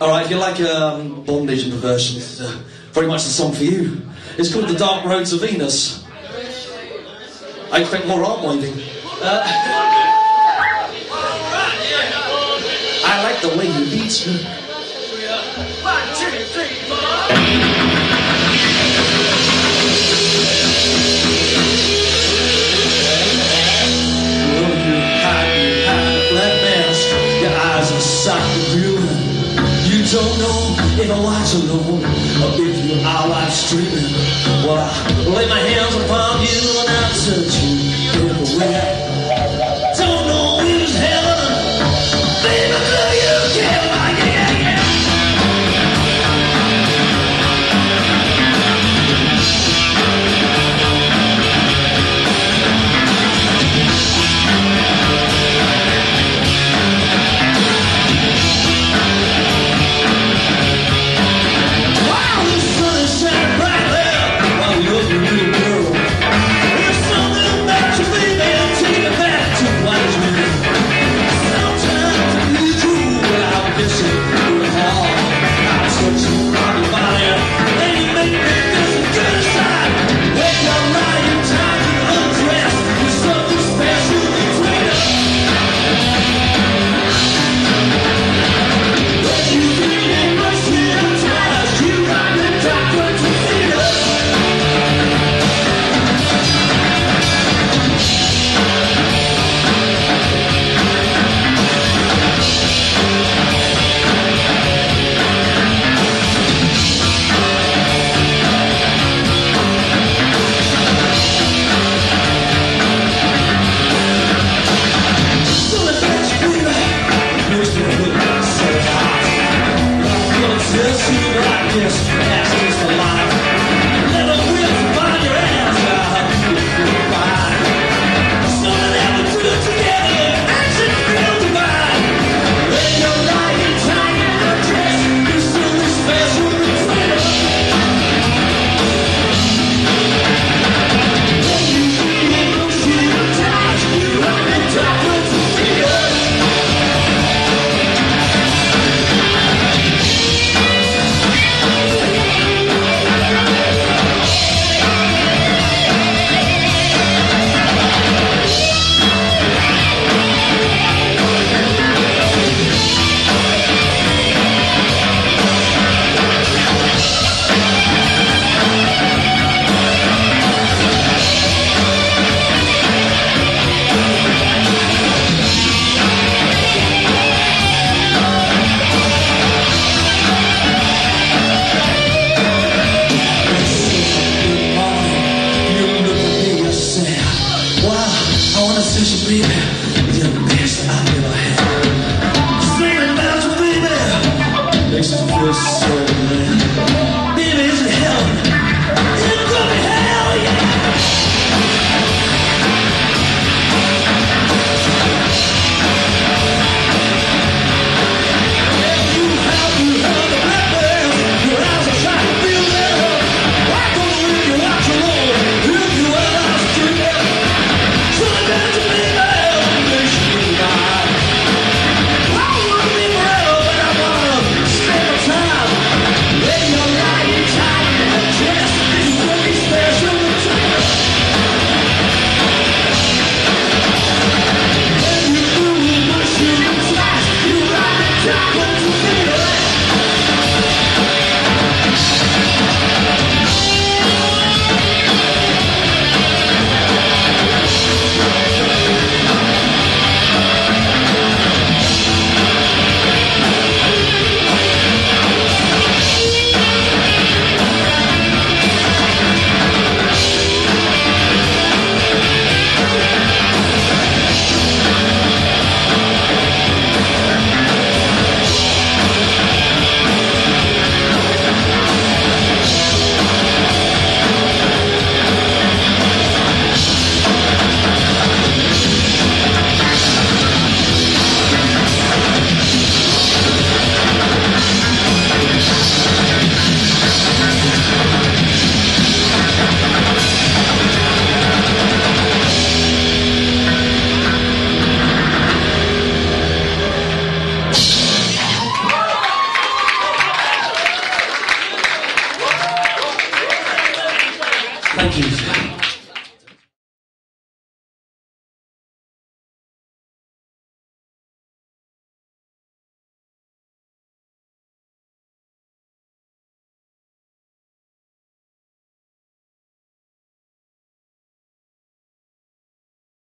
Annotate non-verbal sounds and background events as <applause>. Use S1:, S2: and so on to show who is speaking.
S1: All right, if you like um, bondage and perversion, this is uh, very much the song for you. It's called The Dark Roads of Venus. I expect more arm winding. Uh, <laughs> I like the way you beat me.
S2: One, two, three, four.
S1: Well, you hide, mask. Your eyes are the. If you are live streaming, well, I lay my hand. see blackness, past is the light.